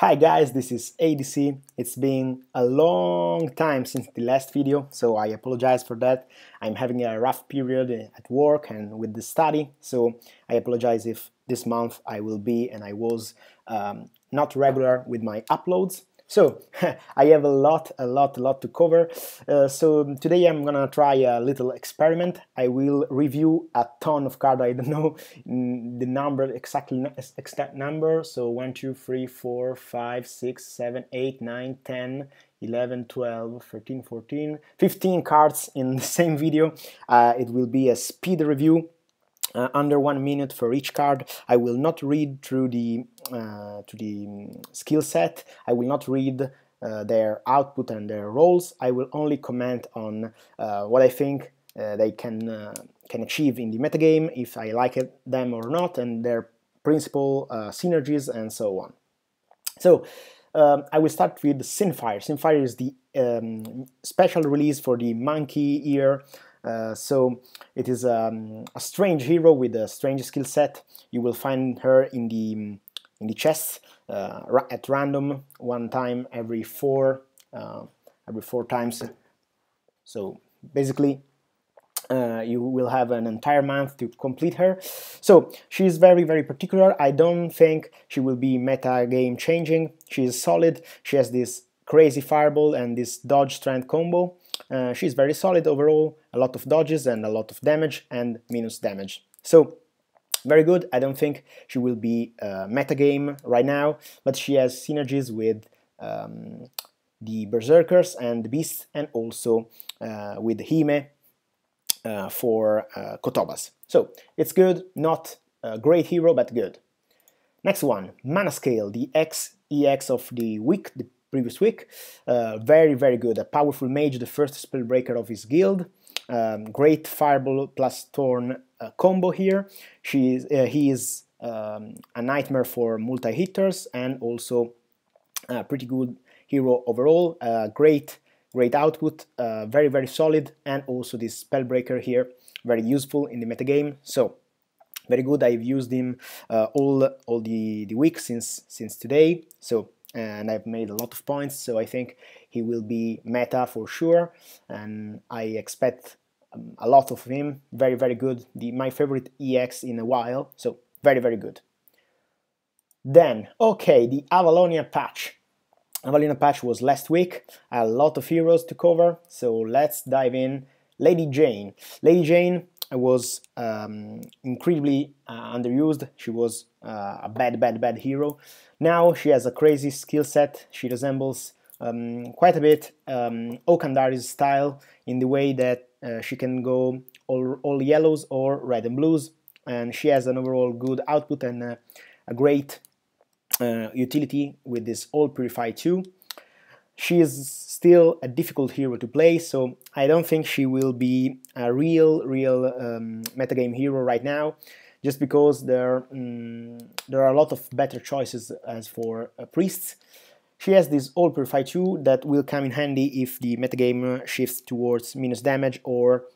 Hi guys, this is ADC. It's been a long time since the last video, so I apologize for that. I'm having a rough period at work and with the study, so I apologize if this month I will be and I was um, not regular with my uploads. So I have a lot, a lot, a lot to cover. Uh, so today I'm gonna try a little experiment. I will review a ton of cards. I don't know the number exactly exact number. So 1, 2, 3, 4, 5, 6, 7, 8, 9, 10, 11, 12, 13, 14, 15 cards in the same video. Uh, it will be a speed review uh, under one minute for each card. I will not read through the to the um, skill set. I will not read uh, their output and their roles. I will only comment on uh, what I think uh, they can uh, can achieve in the metagame, if I like it, them or not, and their principal synergies and so on. So. Um, I will start with Sinfire. Sinfire is the um, special release for the monkey ear uh, so it is um, a strange hero with a strange skill set. You will find her in the in the chest uh, at random one time every four uh, every four times. So basically. Uh, you will have an entire month to complete her. So she is very very particular. I don't think she will be meta game changing. She is solid. She has this crazy fireball and this dodge strength combo. Uh, she's very solid overall, a lot of dodges and a lot of damage and minus damage. So very good. I don't think she will be uh, meta game right now, but she has synergies with um, the Berserkers and the Beasts and also uh, with Hime uh, for uh, Kotobas. So it's good, not a great hero, but good. Next one, Mana Scale, the XEX of the week, the previous week. Uh, very, very good. A powerful mage, the first spellbreaker of his guild. Um, great Fireball plus Thorn uh, combo here. She is, uh, he is um, a nightmare for multi-hitters and also a pretty good hero overall. Great, great output, uh, very, very solid, and also this Spellbreaker here, very useful in the metagame. So, very good. I've used him uh, all all the the week since since today. So and I've made a lot of points, so I think he will be meta for sure, and I expect um, a lot of him. Very, very good. The, my favorite EX in a while, so very, very good. Then, okay, the Avalonia patch. Avalonia patch was last week, a lot of heroes to cover, so let's dive in. Lady Jane. Lady Jane was um, incredibly uh, underused. She was uh, a bad, bad, bad hero. Now she has a crazy skill set. She resembles um, quite a bit um, Okandari's style in the way that she can go all, all yellows or red and blues, and she has an overall good output and uh, a great uh, utility with this All Purify 2. She is still a difficult hero to play, so I don't think she will be a real, real um, metagame hero right now, just because there, um, there are a lot of better choices as for uh, priests. She has this All Purify 2 that will come in handy if the metagame shifts towards minus damage or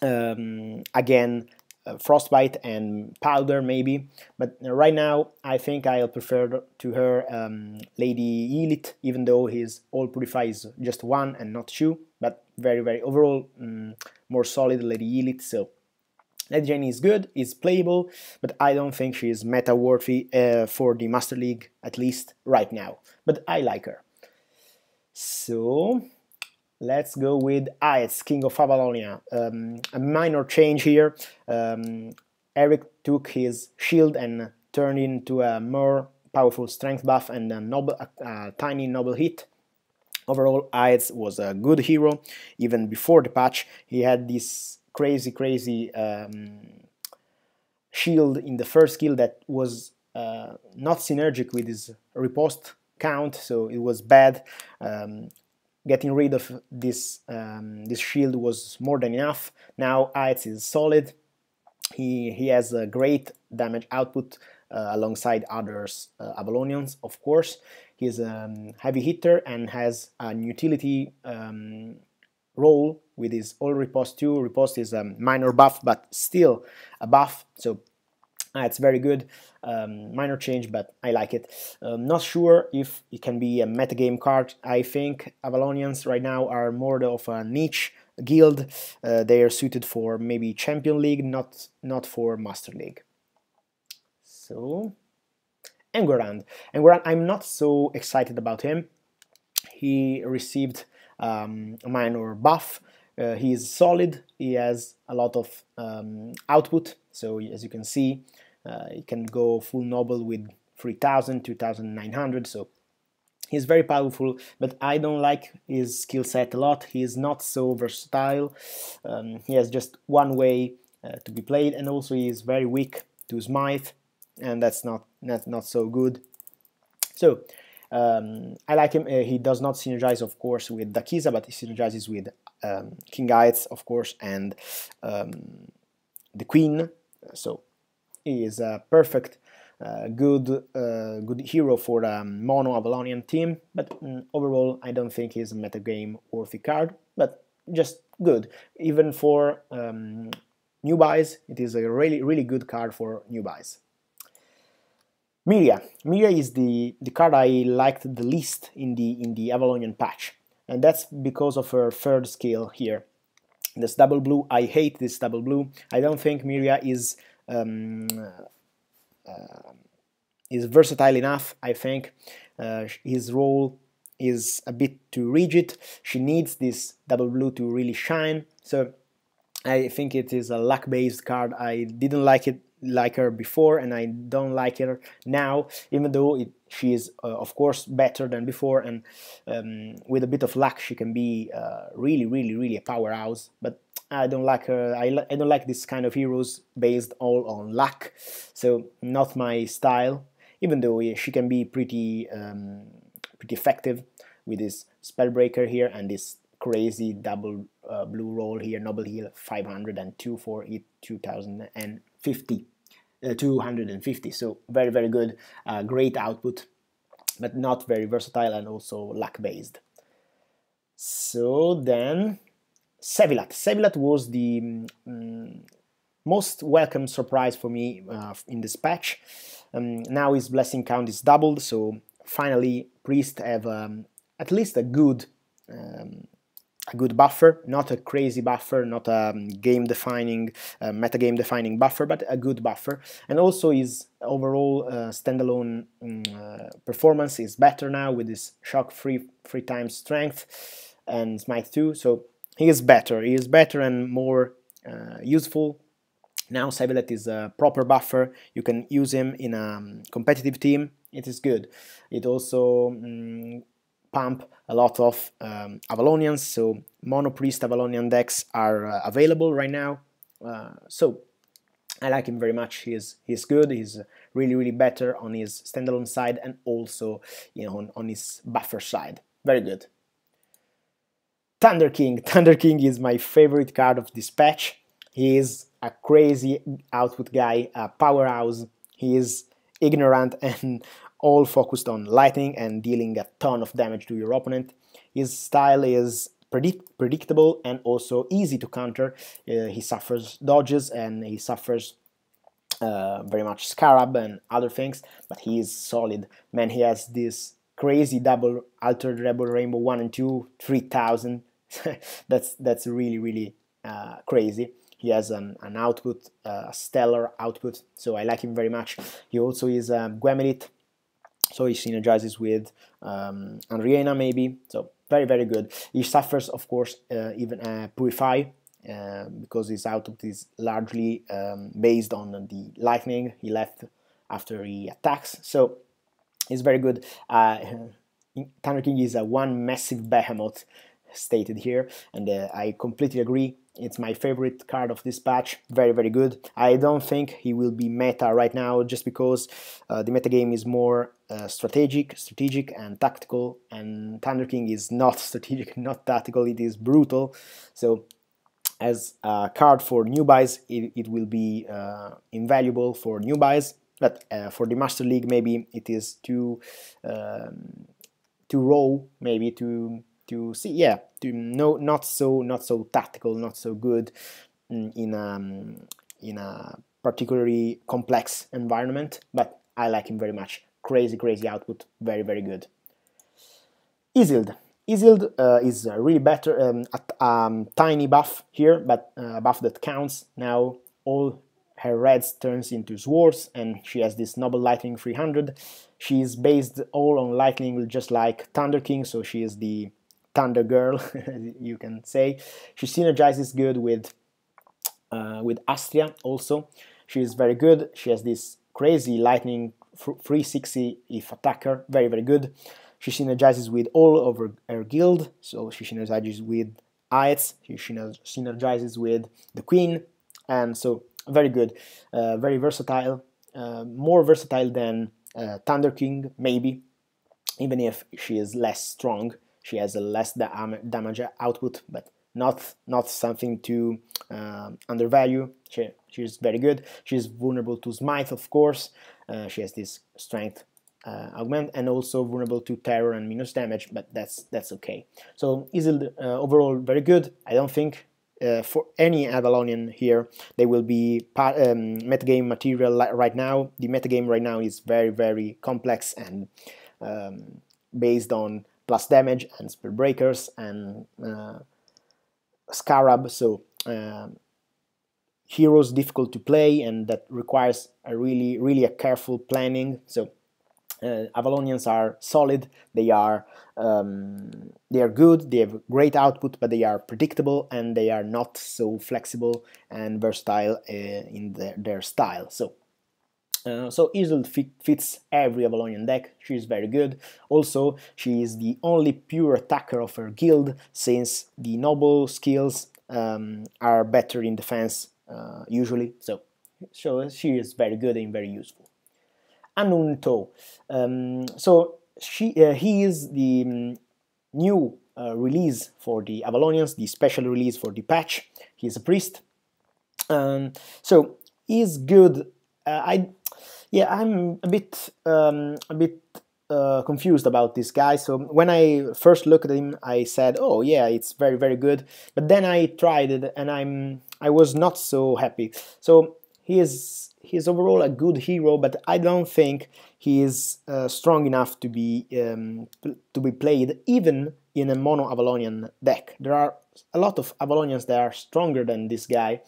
um, again uh, frostbite and powder maybe. But right now I think I'll prefer to her um, Lady Ylith even though his all purify is just one and not two but very very overall um, more solid Lady Ylith so Lady Jane is good, is playable, but I don't think she is meta worthy uh, for the Master League at least right now but I like her so Let's go with Aetz, King of Avalonia. Um, a minor change here. Um, Eric took his shield and turned into a more powerful strength buff and a, noble, a, a tiny noble hit. Overall, Aetz was a good hero. Even before the patch, he had this crazy, crazy um, shield in the first skill that was uh, not synergic with his riposte count, so it was bad. Um, getting rid of this um, this shield was more than enough. Now Aetz is solid. He he has a great damage output uh, alongside others uh, Avalonians, of course. He's a um, heavy hitter and has an utility um, role with his all riposte 2. Riposte is a minor buff, but still a buff, so Uh, it's very good, um, minor change, but I like it. Um, not sure if it can be a metagame card. I think Avalonians right now are more of a niche guild. Uh, they are suited for maybe Champion League, not not for Master League. So, Enguerrand. Enguerrand, I'm not so excited about him. He received um, a minor buff. Uh, he is solid. He has a lot of um, output. So as you can see, uh, he can go full noble with 3000, 2900. So he's very powerful, but I don't like his skill set a lot. He is not so versatile. Um, he has just one way uh, to be played, and also he is very weak to smite, and that's not not, not so good. So um, I like him. Uh, he does not synergize, of course, with Dakiza, but he synergizes with um, King Gaetz, of course, and um, the Queen. So he is a perfect, uh, good, uh, good hero for the um, mono Avalonian team. But um, overall, I don't think he's a metagame worthy card. But just good, even for um, new buys. It is a really, really good card for new buys. Miria. Miria is the, the card I liked the least in the in the Avalonian patch, and that's because of her third skill here. This double blue, I hate this double blue. I don't think Miria is um, uh, is versatile enough. I think uh, his role is a bit too rigid. She needs this double blue to really shine. So I think it is a luck-based card. I didn't like it like her before and I don't like her now even though it, she is uh, of course better than before and um, with a bit of luck she can be uh, really really really a powerhouse. But I don't like her I, I don't like this kind of heroes based all on luck. So not my style even though she can be pretty um, pretty effective with this spellbreaker here and this crazy double uh, blue roll here noble heal 502 for it 2050 uh, 250 so very very good uh, great output but not very versatile and also luck based so then Sevilat. Sevilat was the um, most welcome surprise for me uh, in this patch. Um, now his blessing count is doubled, so finally priests have um, at least a good um, a good buffer, not a crazy buffer, not a um, game-defining, uh, meta-game defining buffer, but a good buffer. And also his overall uh, standalone um, uh, performance is better now with his shock free three times strength and smite 2. So he is better. He is better and more uh, useful. Now Sevilat is a proper buffer. You can use him in a um, competitive team. It is good. It also um, pump a lot of um, Avalonians, so Mono Priest Avalonian decks are uh, available right now. Uh, so I like him very much. He's he's good. He's really really better on his standalone side and also you know on, on his buffer side. Very good. Thunder King. Thunder King is my favorite card of this patch. He is a crazy output guy, a powerhouse. He is ignorant and all focused on lightning and dealing a ton of damage to your opponent. His style is predict predictable and also easy to counter. Uh, he suffers dodges and he suffers uh, very much Scarab and other things, but he is solid. Man, he has this crazy double Altered Rebel Rainbow 1 and 2, 3000. that's that's really, really uh, crazy. He has an, an output, uh, a stellar output, so I like him very much. He also is a um, so he synergizes with um, Anriena maybe, so very very good. He suffers of course uh, even uh, Purify uh, because his output is largely um, based on the lightning he left after he attacks, so he's very good. Uh, Thunder King is a one massive behemoth stated here, and uh, I completely agree. It's my favorite card of this patch. Very, very good. I don't think he will be meta right now just because uh, the meta game is more uh, strategic, strategic and tactical, and Thunder King is not strategic, not tactical. It is brutal. So as a card for new buys, it, it will be uh, invaluable for new buys. But uh, for the Master League, maybe it is too um, too raw, maybe to to see yeah to no not so not so tactical not so good in um, in a particularly complex environment, but I like him very much. Crazy, crazy output, very, very good. Isilde. Isilde uh, is really better, um, a um, tiny buff here, but uh, a buff that counts. Now all her reds turns into swords, and she has this Noble Lightning 300. She is based all on lightning, just like Thunder King, so she is the Thunder Girl, you can say. She synergizes good with uh, with Astria also. She is very good. She has this crazy lightning 360 if attacker, very very good. She synergizes with all of her, her guild, so she synergizes with Aetz, she synergizes with the Queen, and so very good, uh, very versatile, uh, more versatile than uh, Thunder King, maybe, even if she is less strong. She has a less da damage output, but not not something to um, undervalue. She, she's very good. She's vulnerable to smite, of course. Uh, she has this strength uh, augment and also vulnerable to terror and minus damage, but that's that's okay. So Isilde uh, overall very good. I don't think uh, for any Avalonian here they will be um, metagame material right now. The metagame right now is very very complex and um, based on plus damage and spell breakers and uh, scarab. So um, heroes difficult to play and that requires a really really a careful planning. So uh, Avalonians are solid, they are um, they are good, they have great output, but they are predictable and they are not so flexible and versatile uh, in their, their style. So uh, so Isilde fit, fits every Avalonian deck, she is very good. Also, she is the only pure attacker of her guild, since the noble skills um, are better in defense uh, usually, so, so she is very good and very useful. Annunto. Um, so she, uh, he is the um, new uh, release for the Avalonians, the special release for the patch. He is a priest. Um, so he's good. Uh, I, yeah, I'm a bit, um, a bit uh, confused about this guy. So when I first looked at him, I said, "Oh yeah, it's very very good." But then I tried it, and I'm I was not so happy. So he is he is overall a good hero, but I don't think he is uh, strong enough to be um, to be played even in a mono Avalonian deck. There are a lot of Avalonians that are stronger than this guy.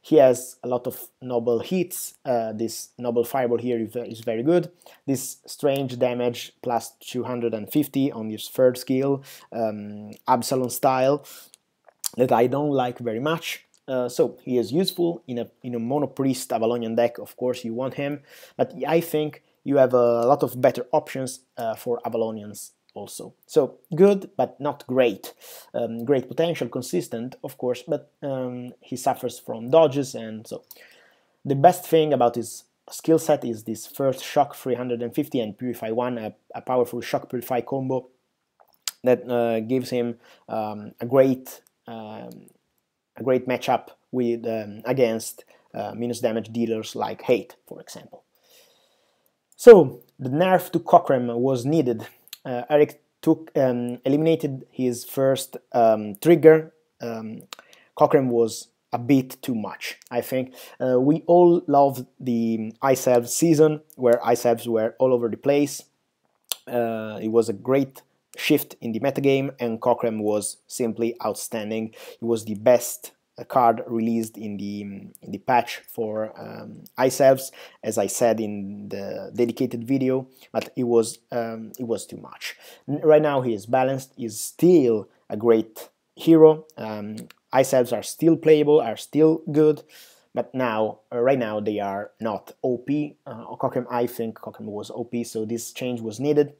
He has a lot of noble hits. Uh, this noble fireball here is very good. This strange damage plus 250 on his third skill, um, Absalom style, that I don't like very much. Uh, so he is useful in a in a mono priest Avalonian deck. Of course, you want him, but I think you have a lot of better options uh, for Avalonians also. So good, but not great. Um, great potential, consistent, of course, but um, he suffers from dodges, and so the best thing about his skill set is this first shock 350 and purify 1 a, a powerful shock purify combo that uh, gives him um, a great um, a great matchup with um, against uh, minus damage dealers like Hate, for example. So the nerf to Cochrane was needed. Uh, Eric took um, eliminated his first um, trigger. Um, Cochrane was a bit too much, I think. Uh, we all loved the Ice Elves season, where Ice Elves were all over the place. Uh, it was a great shift in the metagame, and Cochrane was simply outstanding. He was the best card released in the in the patch for um, Ice Elves, as I said in the dedicated video, but it was um, it was too much. Right now he is balanced. He's still a great hero. Um, Ice Elves are still playable, are still good, but now uh, right now they are not OP. Uh, I think Cochrane was OP, so this change was needed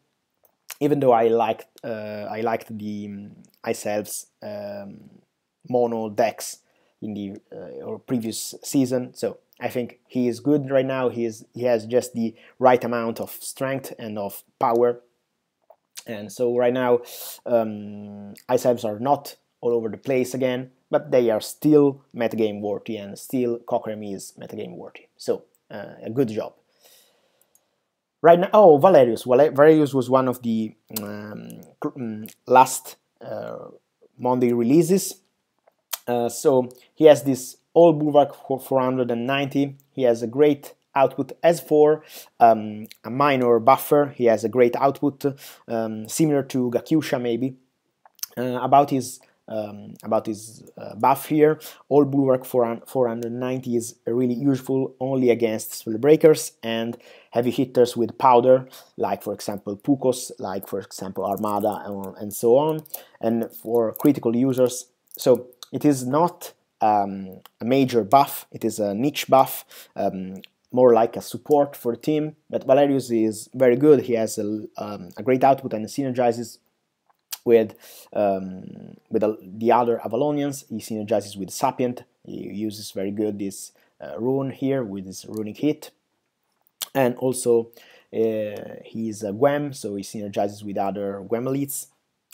even though I liked uh, I liked the um, Ice Elves um, mono decks in the uh, or previous season. So I think he is good right now. He is he has just the right amount of strength and of power. And so right now, um, Ice Elves are not all over the place again, but they are still metagame worthy, and still Cochrane is metagame worthy. So uh, a good job. Right now, oh, Valerius. Valerius was one of the um, mm, last uh, Monday releases. Uh, so he has this all Bulwark for 490. he has a great output S4, um, a minor buffer he has a great output um, similar to Gakusha maybe uh, about his um, about his uh, buff here. All Bulwark 490 is really useful only against spell breakers and heavy hitters with powder, like for example Pukos, like for example Armada, and, and so on. And for critical users, so it is not um, a major buff, it is a niche buff. Um, more like a support for the team, but Valerius is very good. He has a, um, a great output and synergizes with um, with the other Avalonians. He synergizes with Sapient. He uses very good this uh, rune here with his runic hit, and also uh, he's a Gwem, so he synergizes with other Gwem elites.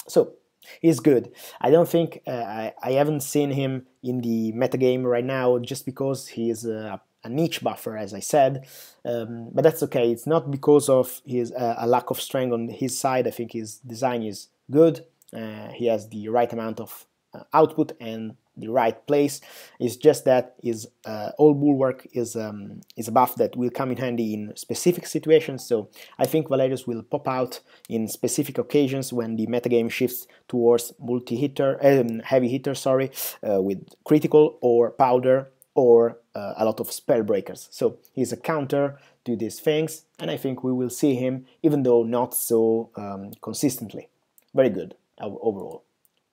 So he's good. I don't think uh, I, I haven't seen him in the metagame right now just because he is a, a niche buffer, as I said. Um, but that's okay. It's not because of his uh, a lack of strength on his side. I think his design is good. Uh, he has the right amount of uh, output and the right place. It's just that his uh, all bulwark is um, is a buff that will come in handy in specific situations. So I think Valerius will pop out in specific occasions when the metagame shifts towards multi hitter, um, heavy hitter, sorry, uh, with critical or powder or uh, a lot of spell breakers. So he's a counter to these things, and I think we will see him, even though not so um, consistently very good overall.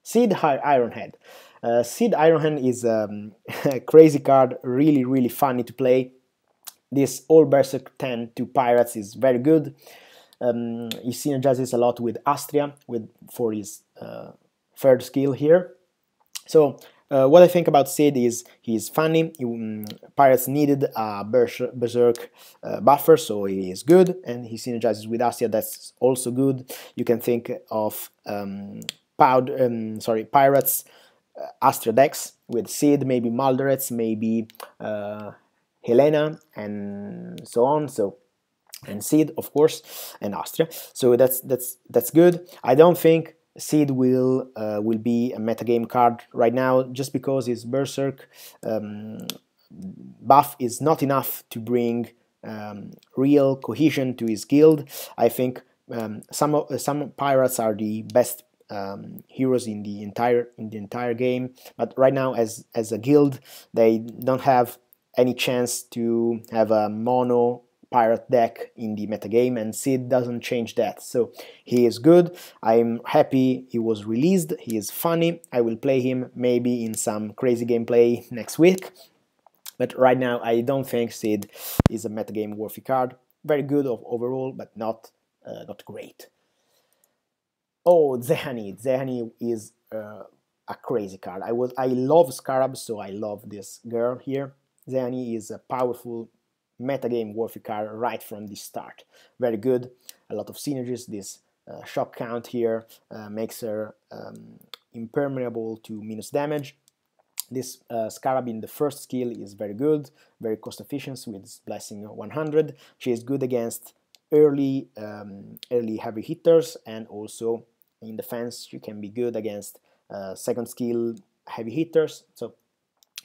Seed Ironhead. Uh, Seed Ironhead is um, a crazy card, really, really funny to play. This All Berserk 10 to Pirates is very good. Um, he synergizes a lot with Astria with for his uh, third skill here. So uh, what I think about Sid is he's funny. He, um, Pirates needed a Berserk uh, buffer, so he is good, and he synergizes with Astria. That's also good. You can think of um, um, sorry, Pirates Astra decks with Sid, maybe Malderets, maybe uh, Helena, and so on. So and Sid, of course, and Astria. So that's that's that's good. I don't think Seed will uh, will be a metagame card right now just because his Berserk um, buff is not enough to bring um, real cohesion to his guild. I think um, some uh, some pirates are the best um, heroes in the entire in the entire game, but right now as as a guild they don't have any chance to have a mono pirate deck in the metagame and Sid doesn't change that. So he is good. I'm happy he was released. He is funny. I will play him maybe in some crazy gameplay next week. But right now I don't think Sid is a metagame worthy card. Very good overall but not uh, not great oh Zehani Zehani is uh, a crazy card I was I love Scarab so I love this girl here Zehani is a powerful metagame worthy card right from the start. Very good, a lot of synergies. This uh, shock count here uh, makes her um, impermeable to minus damage. This uh, Scarab in the first skill is very good, very cost efficient with Blessing 100. She is good against early um, early heavy hitters and also in defense you can be good against uh, second skill heavy hitters. So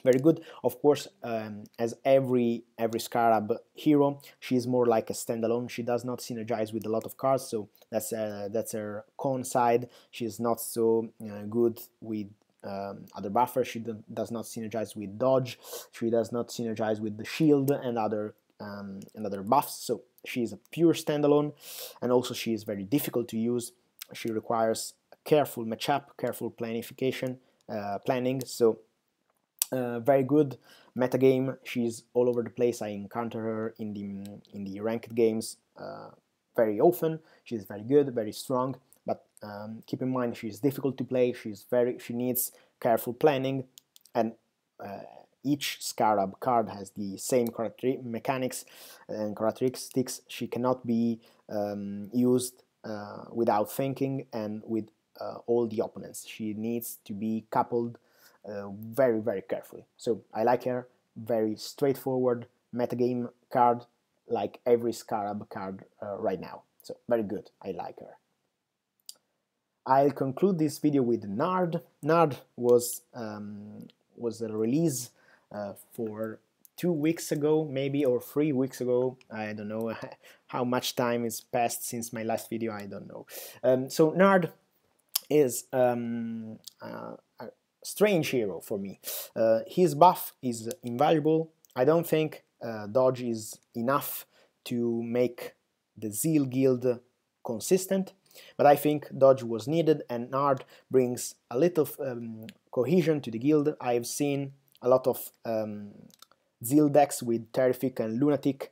very good. Of course, um, as every every Scarab hero, she is more like a standalone. She does not synergize with a lot of cards, so that's uh, that's her con side. She's not so uh, good with um, other buffers. She does not synergize with dodge. She does not synergize with the shield and other um, and other buffs. So she is a pure standalone, and also she is very difficult to use. She requires careful matchup, careful planification, uh, planning. So uh, very good metagame. She's all over the place. I encounter her in the in the ranked games uh, very often. She's very good, very strong. But um, keep in mind, she's difficult to play. She's very she needs careful planning, and uh, each Scarab card has the same mechanics and characteristics. She cannot be um, used uh, without thinking and with uh, all the opponents. She needs to be coupled uh, very very carefully. So I like her, very straightforward metagame card, like every Scarab card uh, right now. So very good, I like her. I'll conclude this video with Nard. Nard was um, was a release uh, for two weeks ago maybe or three weeks ago. I don't know how much time is passed since my last video I don't know. Um, so Nard is um, uh, a strange hero for me. Uh, his buff is invaluable. I don't think uh, dodge is enough to make the Zeal guild consistent but I think dodge was needed and Nard brings a little um, cohesion to the guild. I've seen a lot of um, Decks with Terrific and Lunatic,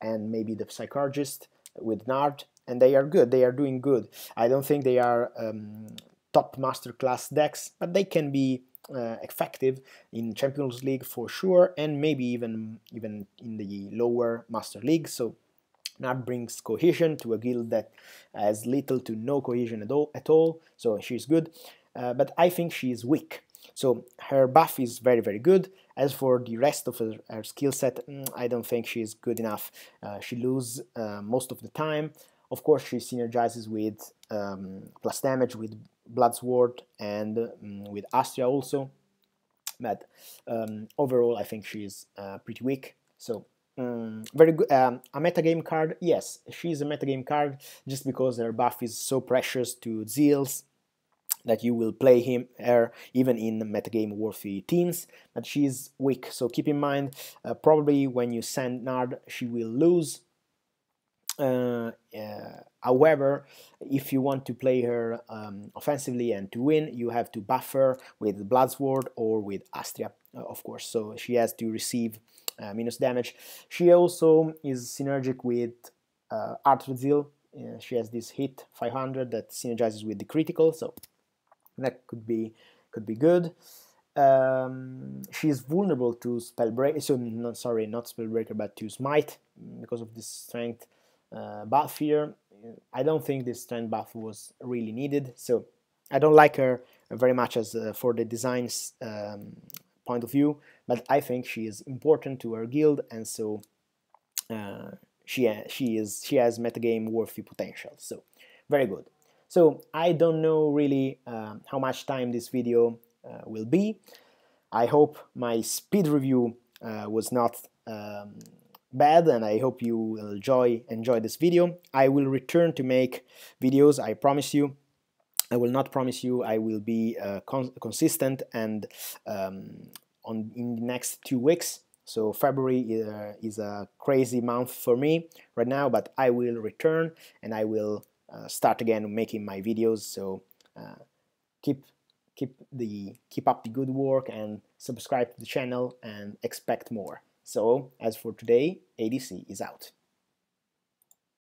and maybe the Psychologist with Nard, and they are good. They are doing good. I don't think they are um, top master class decks, but they can be uh, effective in Champions League for sure, and maybe even even in the lower Master League. So Nard brings cohesion to a guild that has little to no cohesion at all. At all so she's good, uh, but I think she is weak. So her buff is very very good. As for the rest of her, her skill set, mm, I don't think she's good enough. Uh, she loses uh, most of the time. Of course, she synergizes with um, plus damage with Bloodsword and um, with Astria also. But um, overall, I think she's uh, pretty weak. So Mm, very good. Um, a metagame card, yes, she's a metagame card just because her buff is so precious to Zeals that you will play him her even in metagame worthy teams but she's weak. So keep in mind uh, probably when you send Nard she will lose. Uh, uh, however if you want to play her um, offensively and to win you have to buff her with Bloodsword or with Astria uh, of course. So she has to receive uh, minus damage. She also is synergic with uh, Arthur she has this hit 500 that synergizes with the critical so that could be could be good. Um, she's vulnerable to spellbreak. So not sorry, not spellbreaker, but to smite because of this strength uh, buff here. I don't think this strength buff was really needed. So I don't like her very much as uh, for the designs um, point of view, but I think she is important to her guild, and so uh, she she is she has metagame worthy potential. So very good. So I don't know really uh, how much time this video uh, will be. I hope my speed review uh, was not um, bad and I hope you will enjoy, enjoy this video. I will return to make videos, I promise you. I will not promise you I will be uh, con consistent and um, on in the next two weeks. So February uh, is a crazy month for me right now, but I will return and I will start again making my videos. So uh, keep keep the keep up the good work and subscribe to the channel and expect more. So as for today ADC is out